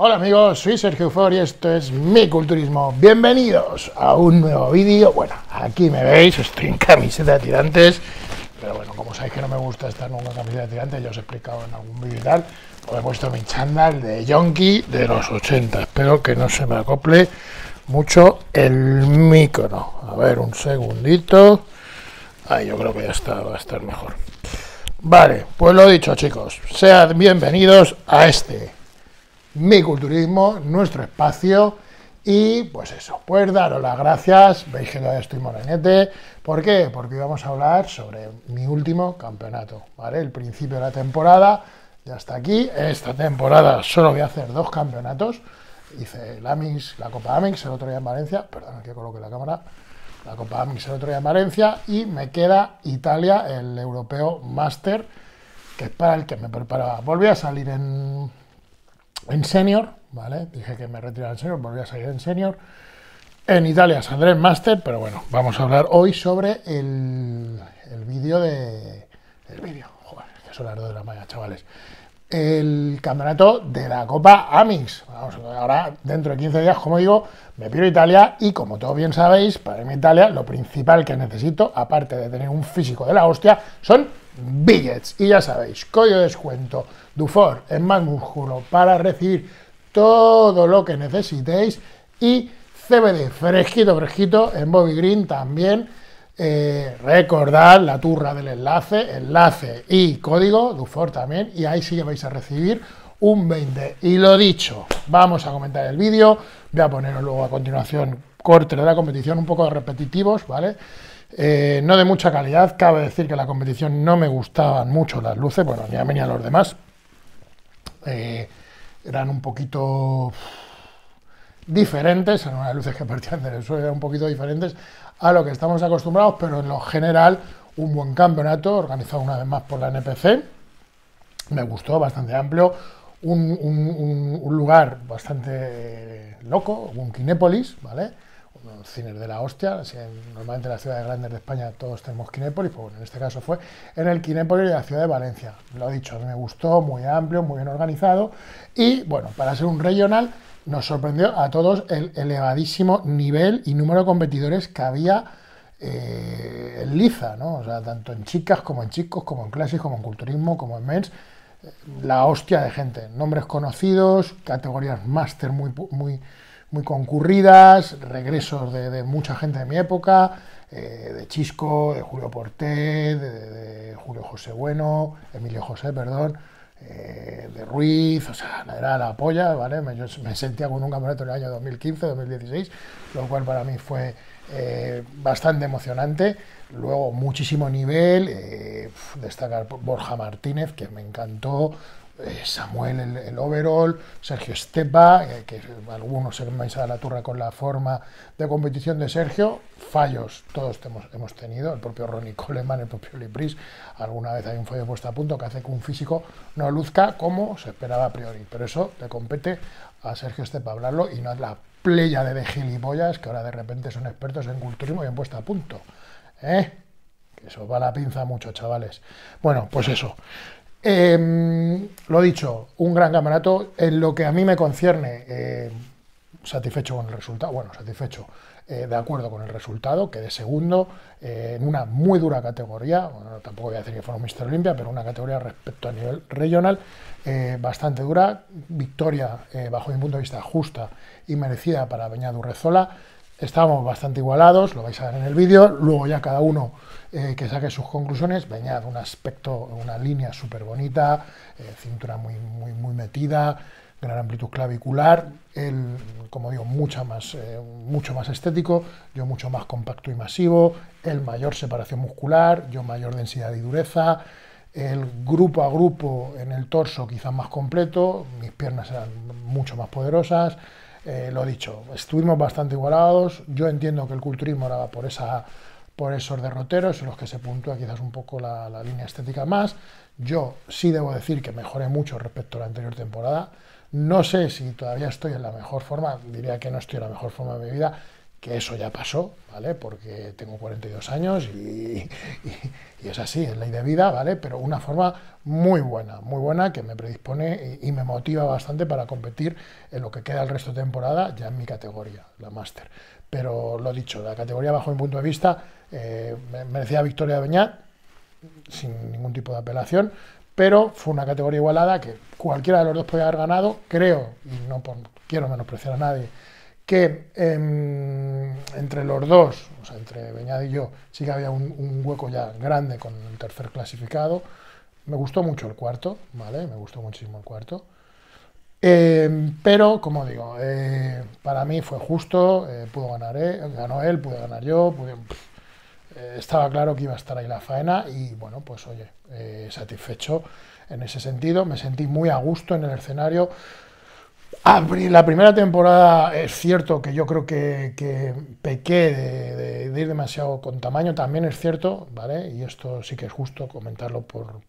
Hola amigos, soy Sergio For y esto es Mi Culturismo. Bienvenidos a un nuevo vídeo. Bueno, aquí me veis, estoy en camiseta de tirantes, pero bueno, como sabéis que no me gusta estar con una camiseta de tirantes, ya os he explicado en algún vídeo y tal, pues he puesto mi chándal de Yonki de los 80. Espero que no se me acople mucho el micro. A ver, un segundito. Ahí yo creo que ya está, va a estar mejor. Vale, pues lo dicho chicos, sean bienvenidos a este Mi Culturismo, nuestro espacio y pues eso, pues daros las gracias, veis que todavía estoy morenete, ¿por qué? Porque vamos a hablar sobre mi último campeonato, ¿vale? El principio de la temporada, ya está aquí, esta temporada solo voy a hacer dos campeonatos, hice la Amix, la Copa Amix el otro día en Valencia, perdón que coloque la cámara, la Copa Amix el otro día en Valencia. Y me queda Italia, el Europeo Master, que es para el que me preparaba. Volví a salir en, en Senior, ¿vale? Dije que me retiraba en Senior, volví a salir en Senior. En Italia saldré en Master, pero bueno, vamos a hablar hoy sobre el, el vídeo de... El vídeo, joder, que son las dos de la mañana, chavales el campeonato de la Copa Amix. Vamos, ahora, dentro de 15 días, como digo, me pido Italia y como todos bien sabéis, para irme a Italia lo principal que necesito, aparte de tener un físico de la hostia, son billets. Y ya sabéis, código de descuento Dufor en más músculo para recibir todo lo que necesitéis y CBD fresquito, fresquito en Bobby Green también eh, recordad la turra del enlace, enlace y código, Dufor también, y ahí sí que vais a recibir un 20. Y lo dicho, vamos a comentar el vídeo, voy a poneros luego a continuación cortes de la competición un poco repetitivos, ¿vale? Eh, no de mucha calidad, cabe decir que la competición no me gustaban mucho las luces, bueno, ni a mí ni a los demás. Eh, eran un poquito diferentes, eran unas luces que partían del suelo, eran un poquito diferentes a lo que estamos acostumbrados, pero en lo general un buen campeonato organizado una vez más por la NPC. Me gustó, bastante amplio. Un, lugar bastante loco, un Kinépolis, ¿vale? Cines de la hostia. normalmente en las ciudades grandes de España todos tenemos Kinépolis, pues bueno, en este caso fue en el Kinépolis de la ciudad de Valencia. Lo he dicho, me gustó, muy amplio, muy bien organizado. Y bueno, para ser un regional nos sorprendió a todos el elevadísimo nivel y número de competidores que había eh, en Liza, ¿no? O sea, tanto en chicas como en chicos, como en clases, como en culturismo, como en mens, la hostia de gente, nombres conocidos, categorías máster muy, muy, muy concurridas, regresos de, mucha gente de mi época, eh, de Chisco, de Julio Porté, de Julio José Bueno, Emilio José, perdón, eh, de Ruiz, o sea, era la polla, ¿vale? Me, yo me sentía con un campeonato en el año 2015, 2016, lo cual para mí fue eh, bastante emocionante. Luego, muchísimo nivel, destacar Borja Martínez, que me encantó, Samuel el, overall, Sergio Estepa, eh, que algunos se vais a la turra con la forma de competición de Sergio, fallos todos hemos, tenido, el propio Ronnie Coleman, el propio Lipris, alguna vez hay un fallo puesto a punto que hace que un físico no luzca como se esperaba a priori, pero eso le compete a Sergio Estepa hablarlo y no es la playa de gilipollas que ahora de repente son expertos en culturismo y en puesta a punto. ¿Eh? Que eso va la pinza mucho, chavales. Bueno, pues eso. Eh, lo dicho, un gran campeonato. En lo que a mí me concierne, eh, satisfecho con el resultado. Bueno, satisfecho, eh, de acuerdo con el resultado, quedé segundo eh, en una muy dura categoría. Bueno, tampoco voy a decir que fuera un Mister Olympia, pero una categoría respecto a nivel regional bastante dura. Victoria, bajo mi punto de vista, justa y merecida para Beñado Rezola. Estábamos bastante igualados, lo vais a ver en el vídeo. Luego ya cada uno eh, que saque sus conclusiones. Beñat, un aspecto, una línea súper bonita, eh, cintura muy, muy, muy metida, gran amplitud clavicular, él, como digo, más, eh, mucho más estético, yo mucho más compacto y masivo, el mayor separación muscular, yo mayor densidad y dureza, el grupo a grupo en el torso quizás más completo, mis piernas eran mucho más poderosas, lo dicho, estuvimos bastante igualados, yo entiendo que el culturismo era por esa por esos derroteros en los que se puntúa quizás un poco la, línea estética más. Yo sí debo decir que mejoré mucho respecto a la anterior temporada. No sé si todavía estoy en la mejor forma, diría que no estoy en la mejor forma de mi vida. que eso ya pasó, ¿vale? Porque tengo 42 años y, es así, es ley de vida, ¿vale? Pero una forma muy buena, muy buena que me predispone y, me motiva bastante para competir en lo que queda el resto de temporada ya en mi categoría, la máster. Pero lo dicho, la categoría bajo mi punto de vista eh, merecía victoria de Beñat sin ningún tipo de apelación, pero fue una categoría igualada que cualquiera de los dos podía haber ganado, creo, y no quiero menospreciar a nadie, que em, entre los dos, o sea, entre Beñad y yo, sí que había un, hueco ya grande con el tercer clasificado. Me gustó mucho el cuarto, ¿vale? Me gustó muchísimo el cuarto. Em, pero, como digo, eh, para mí fue justo, eh, pudo ganar él, ganó él, pude ganar yo, eh, estaba claro que iba a estar ahí la faena y bueno, pues oye, satisfecho en ese sentido, me sentí muy a gusto en el escenario, la primera temporada es cierto que yo creo que, pequé de, ir demasiado con tamaño, también es cierto, ¿vale? Y esto sí que es justo comentarlo por,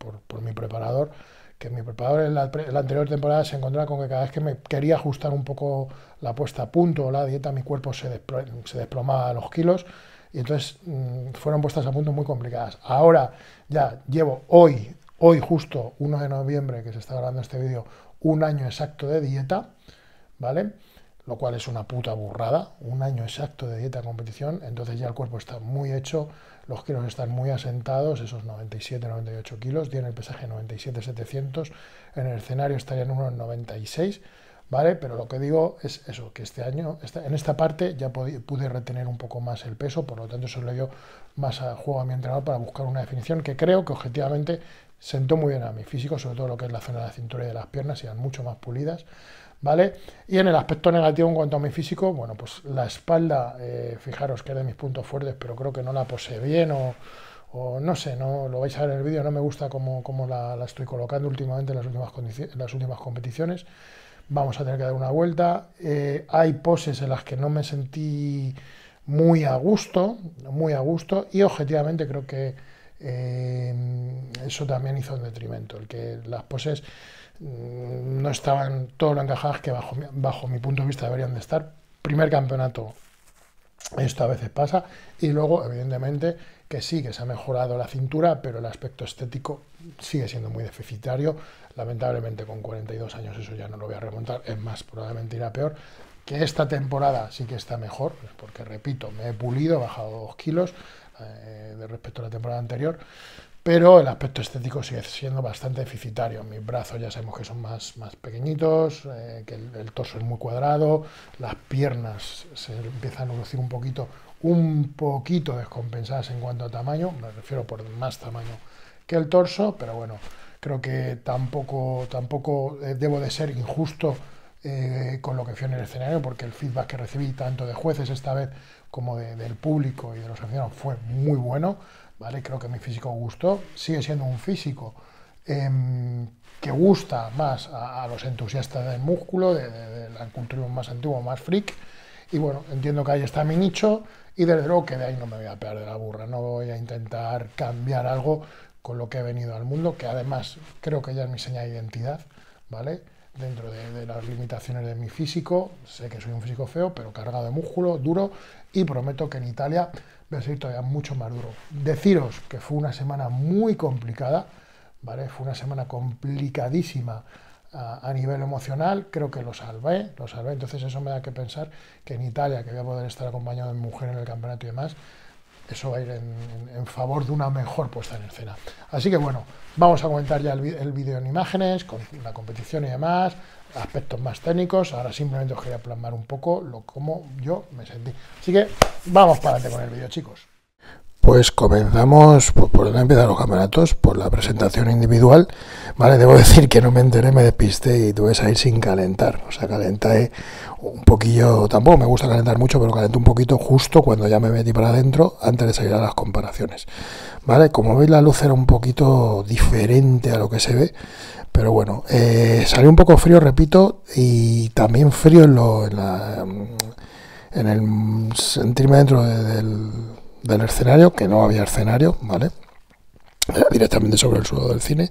mi preparador, que mi preparador en la, anterior temporada se encontraba con que cada vez que me quería ajustar un poco la puesta a punto o la dieta, mi cuerpo se, desplomaba los kilos y entonces mm, fueron puestas a punto muy complicadas. Ahora ya llevo hoy, hoy justo 1 de noviembre que se está grabando este vídeo, un año exacto de dieta, ¿vale? Lo cual es una puta burrada, un año exacto de dieta competición, entonces ya el cuerpo está muy hecho, los kilos están muy asentados, esos 97, 98 kilos, tiene el pesaje 97, 700, en el escenario estarían unos 96, ¿vale? Pero lo que digo es eso, que este año, en esta parte ya pude retener un poco más el peso, por lo tanto eso le dio más juego a mi entrenador para buscar una definición que creo que objetivamente sentó muy bien a mi físico, sobre todo lo que es la zona de la cintura y de las piernas, eran mucho más pulidas, ¿vale? Y en el aspecto negativo en cuanto a mi físico, bueno, pues la espalda, eh, fijaros que es de mis puntos fuertes, pero creo que no la posee bien o, no sé, no lo vais a ver en el vídeo, no me gusta cómo, la, estoy colocando últimamente en las últimas, en las últimas competiciones. Vamos a tener que dar una vuelta. Eh, hay poses en las que no me sentí muy a gusto, muy a gusto, y objetivamente creo que eh, eso también hizo un detrimento, el que las poses no estaban todo lo encajadas que bajo, mi punto de vista deberían de estar. Primer campeonato, esto a veces pasa, y luego, evidentemente, que sí, que se ha mejorado la cintura, pero el aspecto estético sigue siendo muy deficitario. Lamentablemente, con 42 años eso ya no lo voy a remontar, es más, probablemente irá peor. Que esta temporada sí que está mejor, porque repito, me he pulido, he bajado 2 kilos, eh, de respecto a la temporada anterior, pero el aspecto estético sigue siendo bastante deficitario. Mis brazos ya sabemos que son más, más pequeñitos, eh, que el, torso es muy cuadrado, las piernas se empiezan a lucir un poquito, un poquito descompensadas en cuanto a tamaño, me refiero por más tamaño que el torso, pero bueno, creo que tampoco, tampoco eh, debo de ser injusto con lo que fui en el escenario, porque el feedback que recibí tanto de jueces esta vez como del público y de los aficionados fue muy bueno, ¿vale? Creo que mi físico gustó, sigue siendo un físico em, que gusta más a, los entusiastas del músculo, de, la cultura más antigua, más freak, y bueno, entiendo que ahí está mi nicho, y desde luego que de ahí no me voy a pegar de la burra, no voy a intentar cambiar algo con lo que he venido al mundo, que además creo que ya es mi señal de identidad, ¿vale? Dentro de, las limitaciones de mi físico. Sé que soy un físico feo, pero cargado de músculo, duro, y prometo que en Italia voy a seguir todavía mucho más duro. Deciros que fue una semana muy complicada, ¿vale? Fue una semana complicadísima a, nivel emocional, creo que lo salvé, lo salvé, entonces eso me da que pensar que en Italia, que voy a poder estar acompañado de mi mujer en el campeonato y demás, eso va a ir en, favor de una mejor puesta en escena. Así que bueno, vamos a comentar ya el, el vídeo en imágenes, con la competición y demás, aspectos más técnicos. Ahora simplemente os quería plasmar un poco lo cómo yo me sentí. Así que vamos para adelante con el vídeo, chicos. Pues comenzamos por, por donde empiezan los campeonatos, por la presentación individual. Vale, debo decir que no me enteré, me despisté y tuve que ir sin calentar. O sea, calenté un poquillo, tampoco me gusta calentar mucho, pero calenté un poquito justo cuando ya me metí para adentro, antes de salir a las comparaciones. Vale, como veis la luz era un poquito diferente a lo que se ve, pero bueno, eh, salió un poco frío, repito, y también frío en, lo, en, la, en el sentirme dentro del del escenario, que no había escenario, ¿vale? directamente sobre el suelo del cine.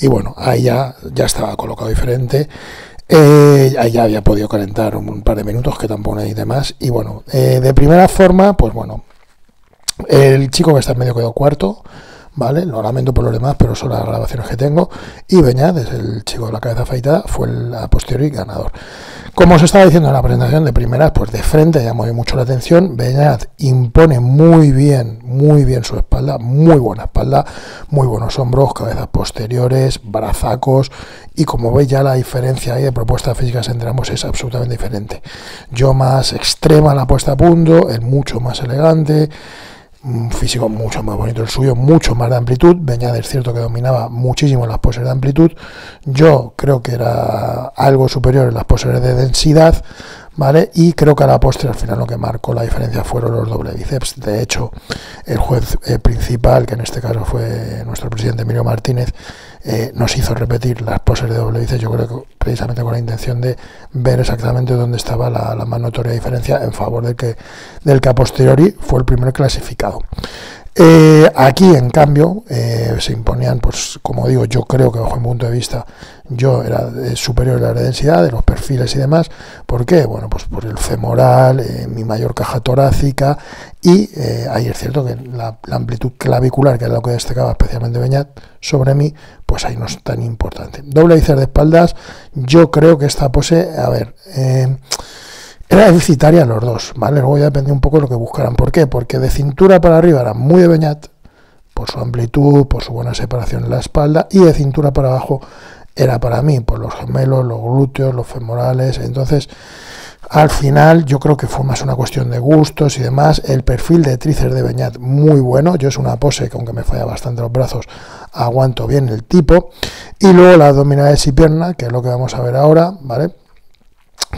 Y bueno, ahí ya, ya estaba colocado diferente. Eh, ya había podido calentar un par de minutos, que tampoco hay demás. Y bueno, eh, de primera forma, pues bueno, el chico que está en medio quedó cuarto. ¿Vale? Lo lamento por lo demás, pero son las grabaciones que tengo. Y Beñat, es el chico de la cabeza afeitada, fue el a posteriori ganador. Como os estaba diciendo en la presentación de primeras, pues de frente llamó mucho la atención. Beñat impone muy bien, muy bien su espalda, muy buena espalda, muy buenos hombros, cabezas posteriores, brazacos. Y como veis ya la diferencia ahí de propuestas físicas entre ambos es absolutamente diferente. Yo más extrema la puesta a punto, el mucho más elegante un físico mucho más bonito el suyo, mucho más de amplitud. Beñat es cierto que dominaba muchísimo las poses de amplitud. Yo creo que era algo superior en las poses de densidad, ¿vale? Y creo que a la postre al final lo que marcó la diferencia fueron los doble bíceps. De hecho, el juez eh, principal, que en este caso fue nuestro presidente Emilio Martínez, eh, nos hizo repetir las poses de doble bíceps, yo creo que precisamente con la intención de ver exactamente dónde estaba la, más notoria diferencia en favor del que, del que a posteriori fue el primer clasificado. Eh, aquí, en cambio, eh, se imponían, pues como digo, yo creo que bajo mi punto de vista, yo era superior a la densidad de los perfiles y demás. ¿Por qué? Bueno, pues por el femoral, eh, mi mayor caja torácica y ahí es cierto que la, amplitud clavicular, que es lo que destacaba especialmente Beñat, sobre mí, pues ahí no es tan importante. Doble de espaldas, yo creo que esta pose, a ver, era deficitaria los dos, ¿vale? Luego ya depende un poco de lo que buscaran. ¿Por qué? Porque de cintura para arriba era muy de Beñat, por su amplitud, por su buena separación en la espalda, y de cintura para abajo era para mí, por los gemelos, los glúteos, los femorales. Entonces, al final yo creo que fue más una cuestión de gustos y demás. El perfil de tríceps de Beñat muy bueno. Yo es una pose que aunque me falla bastante los brazos, aguanto bien el tipo. Y luego las abdominales y pierna, que es lo que vamos a ver ahora, ¿vale?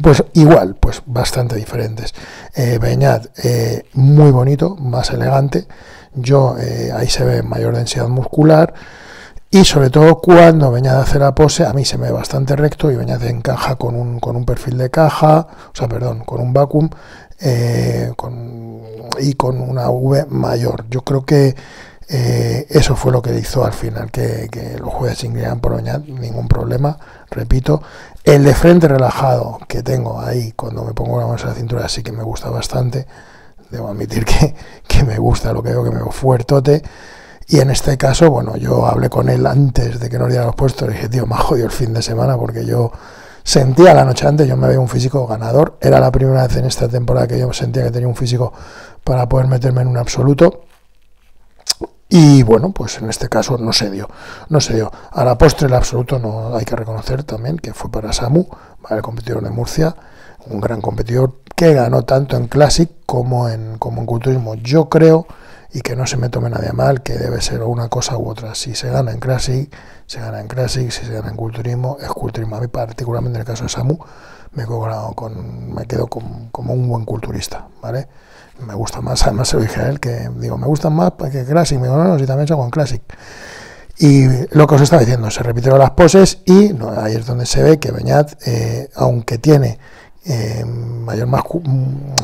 Pues igual, pues bastante diferentes. Eh, Beñat, eh, muy bonito, más elegante. Yo, eh, ahí se ve mayor densidad muscular. Y sobre todo cuando Beñat hace la pose, a mí se me ve bastante recto y Beñat encaja con un, con un perfil de caja, o sea, perdón, con un vacuum eh, y con una V mayor. Yo creo que eso fue lo que hizo al final que, los jueces inclinaran por Beñat, ningún problema, repito. El de frente relajado que tengo ahí cuando me pongo la mano en la cintura sí que me gusta bastante. Debo admitir que, que me gusta lo que veo, que me veo fuertote. Y en este caso, bueno, yo hablé con él antes de que nos diera los puestos y dije, tío, me ha jodido el fin de semana porque yo sentía la noche antes, yo me veía un físico ganador. Era la primera vez en esta temporada que yo sentía que tenía un físico para poder meterme en un absoluto. Y bueno, pues en este caso no se dio, no se dio. A la postre el absoluto no hay que reconocer también que fue para Samu, para el competidor de Murcia, un gran competidor que ganó tanto en Classic como en, como en culturismo. Yo creo, y que no se me tome nadie mal, que debe ser una cosa u otra. Si se gana en Classic, se gana en Classic, si se gana en culturismo, es culturismo. A mí particularmente en el caso de Samu, me quedo, con, me quedo como un buen culturista, ¿vale? Me gusta más, además se lo dije a él, que digo, me gustan más que Classic, me digo, no, no, si también en Classic. Y lo que os estaba diciendo, se repitieron las poses y ahí es donde se ve que Beñat, eh, aunque tiene eh, mayor,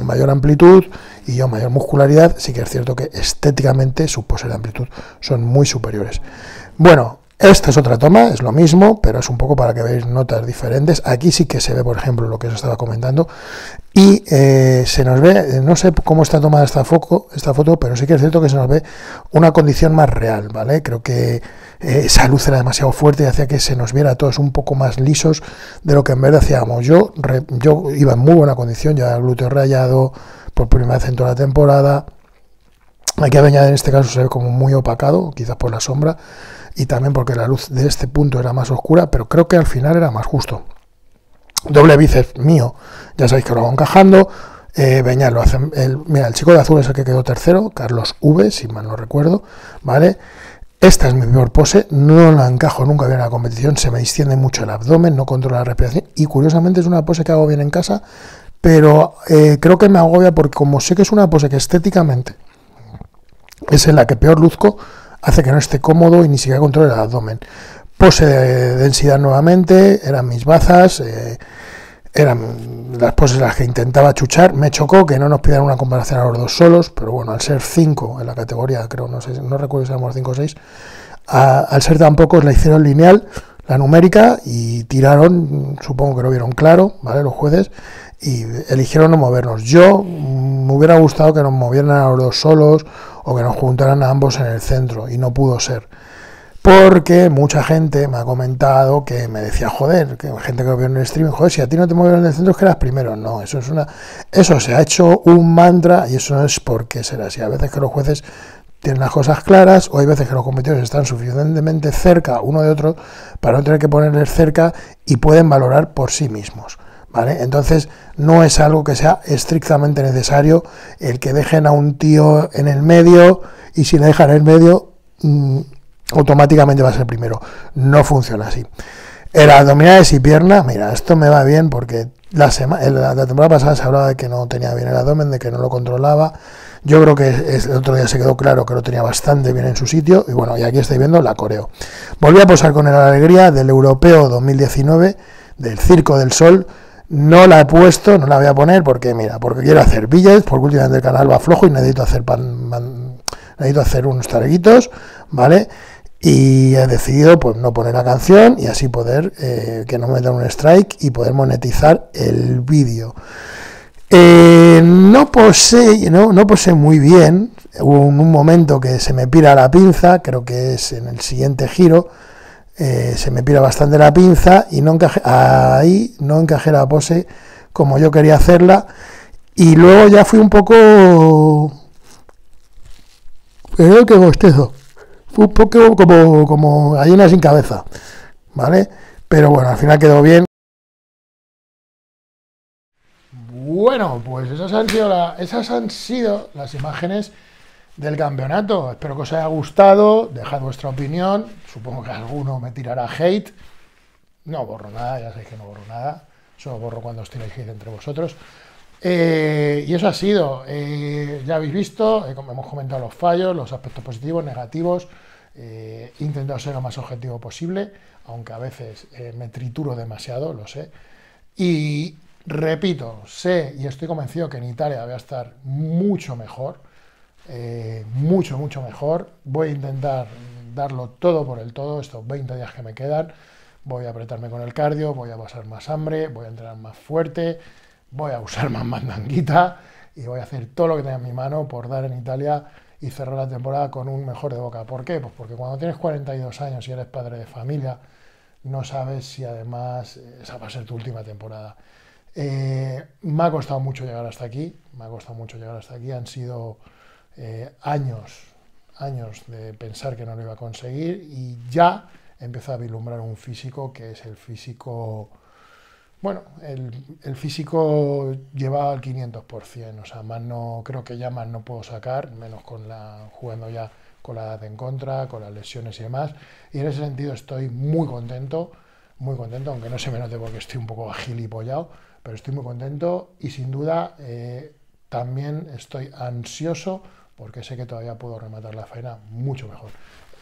mayor amplitud y yo mayor muscularidad, sí que es cierto que estéticamente sus poses de amplitud son muy superiores. Bueno, esta es otra toma, es lo mismo, pero es un poco para que veáis notas diferentes. Aquí sí que se ve, por ejemplo, lo que os estaba comentando. Y eh, se nos ve, no sé cómo está tomada esta, foco, esta foto, pero sí que es cierto que se nos ve una condición más real, ¿vale? Creo que eh, esa luz era demasiado fuerte y hacía que se nos viera a todos un poco más lisos de lo que en verdad hacíamos. Yo, yo iba en muy buena condición, ya glúteo rayado por primera vez en toda la temporada. Aquí a en este caso se ve como muy opacado, quizás por la sombra y también porque la luz de este punto era más oscura, pero creo que al final era más justo. Doble bíceps mío, ya sabéis que lo hago encajando. Eh, lo hace. El, mira, el chico de azul es el que quedó tercero, Carlos V, si mal no recuerdo, ¿vale? Esta es mi peor pose, no la encajo nunca bien en la competición, se me distiende mucho el abdomen, no controlo la respiración y curiosamente es una pose que hago bien en casa, pero eh, creo que me agobia porque como sé que es una pose que estéticamente es en la que peor luzco, hace que no esté cómodo y ni siquiera controle el abdomen. Pose de densidad nuevamente, eran mis bazas, eh, eran las poses las que intentaba chuchar. Me chocó que no nos pidieran una comparación a los dos solos, pero bueno, al ser 5 en la categoría, creo, no sé, no recuerdo si éramos 5 o 6, al ser tan pocos la hicieron lineal, la numérica y tiraron, supongo que lo vieron claro, ¿vale? Los jueces, y eligieron no movernos. Yo mm, me hubiera gustado que nos movieran a los dos solos o que nos juntaran a ambos en el centro, y no pudo ser. Porque mucha gente me ha comentado que me decía, joder, que gente que lo vio en el streaming, joder, si a ti no te mueven en el centro es que eras primero. No, eso es una. Eso se ha hecho un mantra y eso no es porque será así. A veces que los jueces tienen las cosas claras, o hay veces que los competidores están suficientemente cerca uno de otro para no tener que ponerles cerca y pueden valorar por sí mismos. Entonces no es algo que sea estrictamente necesario el que dejen a un tío en el medio y si le dejan en el medio mm, automáticamente va a ser primero. No funciona así. El abdominales y pierna, mira, esto me va bien porque la, semana, la, temporada pasada se hablaba de que no tenía bien el abdomen, de que no lo controlaba. Yo creo que el otro día se quedó claro que lo tenía bastante bien en su sitio. Y bueno, y aquí estáis viendo la coreo. Volví a posar con el alegría del Europeo 2019, del Circo del Sol. No la he puesto, no la voy a poner porque, mira, porque quiero hacer billetes, porque últimamente el canal va flojo y necesito hacer pan, necesito hacer unos tareguitos, ¿vale? y he decidido pues no poner la canción y así poder eh, que no me den un strike y poder monetizar el vídeo. Eh, no posee, no, no muy bien, hubo un, momento que se me pira la pinza, creo que es en el siguiente giro, eh, se me pira bastante la pinza y no encajé, ahí no encajé la pose como yo quería hacerla y luego ya fui un poco... Creo que bostezo un poco como, como gallina sin cabeza, ¿vale? Pero bueno, al final quedó bien. Bueno, pues esas han sido, esas han sido las imágenes del campeonato. Espero que os haya gustado. Dejad vuestra opinión. Supongo que alguno me tirará hate. No borro nada, ya sabéis que no borro nada. Solo borro cuando os tiráis hate entre vosotros. Eh, y eso ha sido, eh, ya habéis visto, hemos comentado los fallos, los aspectos positivos, negativos, eh, he intentado ser lo más objetivo posible, aunque a veces me trituro demasiado, lo sé. Y repito, sé y estoy convencido que en Italia voy a estar mucho mejor, mucho, mucho mejor. Voy a intentar darlo todo por el todo, estos 20 días que me quedan. Voy a apretarme con el cardio, voy a pasar más hambre, voy a entrenar más fuerte voy a usar más mandanguita y voy a hacer todo lo que tenga en mi mano por dar en Italia y cerrar la temporada con un mejor de boca. ¿Por qué? Pues porque cuando tienes 42 años y eres padre de familia, no sabes si además esa va a ser tu última temporada. Eh, me ha costado mucho llegar hasta aquí, me ha costado mucho llegar hasta aquí, han sido eh, años, años de pensar que no lo iba a conseguir y ya empezó a vislumbrar un físico que es el físico bueno, el, físico lleva al 500%, o sea, más no, creo que ya más no puedo sacar, menos con la, jugando ya con la edad en contra, con las lesiones y demás. Y en ese sentido estoy muy contento, muy contento, aunque no se me note porque estoy un poco agilipollado, pero estoy muy contento y sin duda eh, también estoy ansioso porque sé que todavía puedo rematar la faena mucho mejor.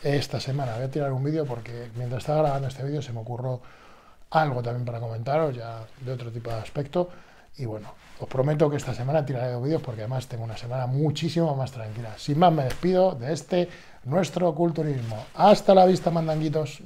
Esta semana voy a tirar un vídeo porque mientras estaba grabando este vídeo se me ocurrió algo también para comentaros, ya de otro tipo de aspecto. Y bueno, os prometo que esta semana tiraré dos vídeos porque además tengo una semana muchísimo más tranquila. Sin más, me despido de este nuestro culturismo. Hasta la vista, mandanguitos.